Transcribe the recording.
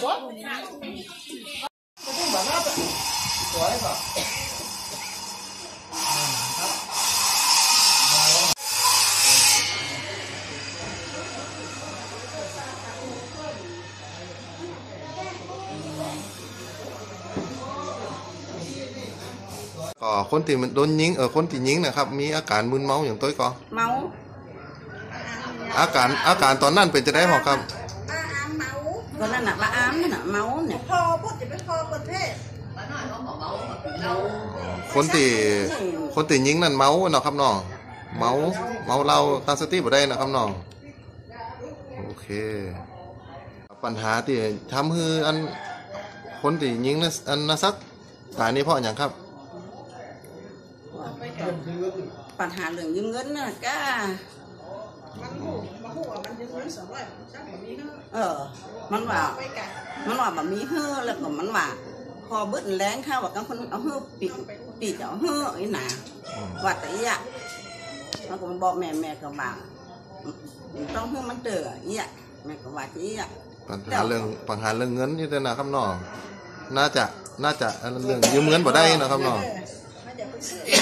What? ก็คนที่มันโดนยิงเออคนที่ยิงนะครับ มีอาการมึนเมาอย่างตัวก็เมาอาการอาการตอนนั้นเป็นจะได้หรอครับก็นั่นน่ะละอามนั่นน่ะเมาเนี่ยพอพูดจะเป็นพอประเทศคนที่คนที่ยิงนั่นเมาเนาะครับน้องเมาเมาเหล้าตั้งสติบ่ได้นะครับน้องโอเค ปัญหาที่ทำให้อันคนที่ยิงนั่นอันนะซักตายนี่เพราะอย่างครับ ปัญหาเรื่องยืมเงินน่ะก็มันหูมาหูมันยืมเงินสองร้อยจักแบบนี้เนาะเออ มันว่าไปกันมันว่าแบบมีเฮือแล้วก็มันว่าพอเบิดแรงข้าวว่ากันคนเอาเฮือปีปีจะเอาเฮือไอ้หนาว่าแต่อีอะมันก็มาบอกแม่แม่ก็ว่าต้องเฮือมันเจออีอะแม่ก็ว่าที่อีอะปัญหาเรื่องปัญหาเรื่องเงินนี่แต่นะครับน้องน่าจะน่าจะอันเรื่องยืมเงินบ่ได้นะครับน้องเออ